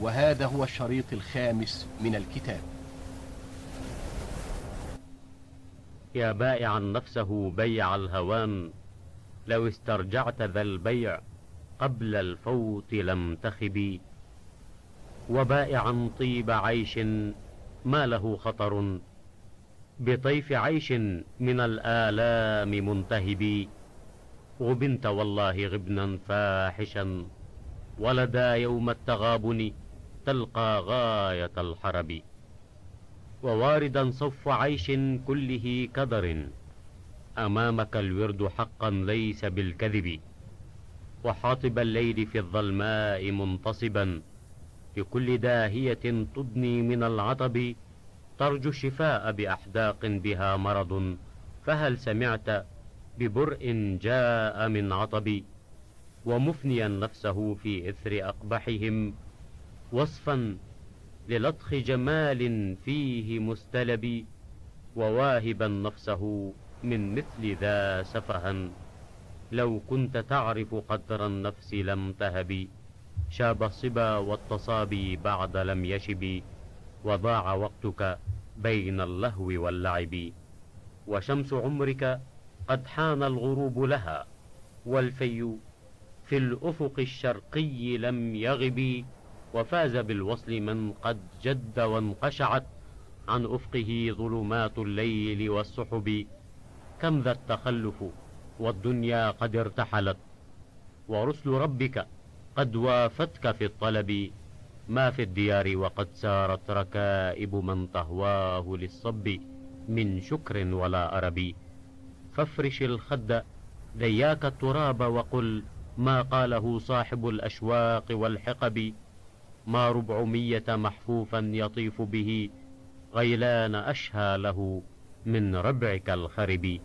وهذا هو الشريط الخامس من الكتاب. يا بائعا نفسه بيع الهوان لو استرجعت ذا البيع قبل الفوت لم تخبي. وبائعا طيب عيش ما له خطر بطيف عيش من الآلام منتهب. غبنت والله غبنا فاحشا ولدى يوم التغابن تلقى غاية الحرب. وواردا صف عيش كله كدر. أمامك الورد حقا ليس بالكذب. وحاطب الليل في الظلماء منتصبا. لكل داهية تدني من العطب. ترجو الشفاء بأحداق بها مرض. فهل سمعت ببرء جاء من عطب؟ ومفنيا نفسه في إثر أقبحهم. وصفا للطخ جمال فيه مستلب وواهبا نفسه من مثل ذا سفها. لو كنت تعرف قدر النفس لم تهب. شاب الصبا والتصابي بعد لم يشب. وضاع وقتك بين اللهو واللعب. وشمس عمرك قد حان الغروب لها. والفي في الأفق الشرقي لم يغب. وفاز بالوصل من قد جد وانقشعت عن أفقه ظلمات الليل والسحب كم ذا التخلف والدنيا قد ارتحلت ورسل ربك قد وافتك في الطلب. ما في الديار وقد سارت ركائب من تهواه للصب من شكر ولا أرب. فافرش الخد دياك التراب وقل ما قاله صاحب الأشواق والحقب. ما ربعمية محفوفا يطيف به غيلان أشهى له من ربعك الخرب.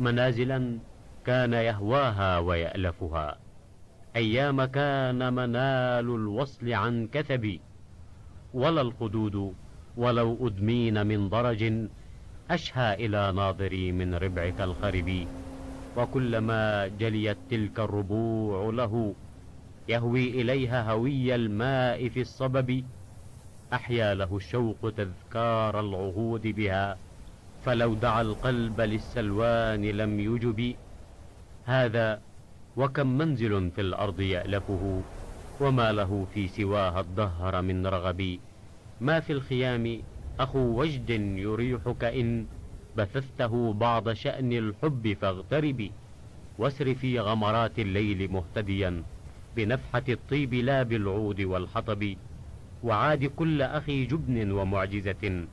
منازلا كان يهواها ويألفها. أيام كان منال الوصل عن كثب. ولا الخدود ولو أدمين من ضرج أشهى إلى ناظري من ربعك الخرب. وكلما جليت تلك الربوع له يهوي إليها هوي الماء في الصبب أحيا له الشوق تذكار العهود بها فلو دعا القلب للسلوان لم يجب. هذا وكم منزل في الأرض يألفه وما له في سواها الدهر من رغب. ما في الخيام أخو وجد يريحك إن بثثته بعض شأن الحب فاغتربي واسر في غمرات الليل مهتديا. بنفحة الطيب لا بالعود والحطب وعاد كل أخي جبن ومعجزة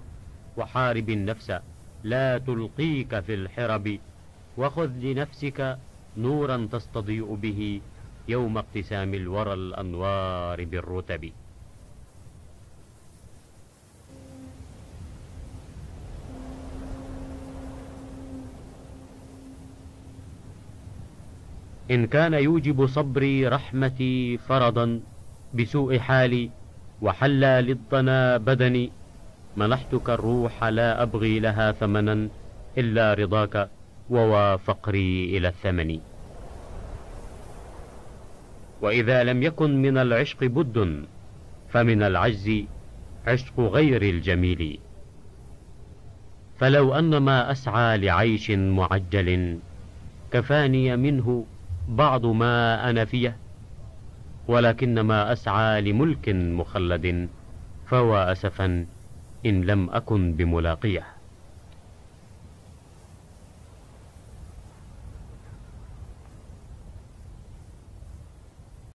وحارب النفس لا تلقيك في الحرب وخذ لنفسك نورا تستضيء به يوم اقتسام الورى الأنوار بالرتب. إن كان يوجب صبري رحمتي فرضا بسوء حالي وحلى للضنا بدني منحتك الروح لا أبغي لها ثمنا إلا رضاك ووافقري إلى الثمن. وإذا لم يكن من العشق بد فمن العجز عشق غير الجميل. فلو أن ما أسعى لعيش معجل كفاني منه بعض ما أنا فيه ولكنما أسعى لملك مخلد فوا أسفا إن لم أكن بملاقيه.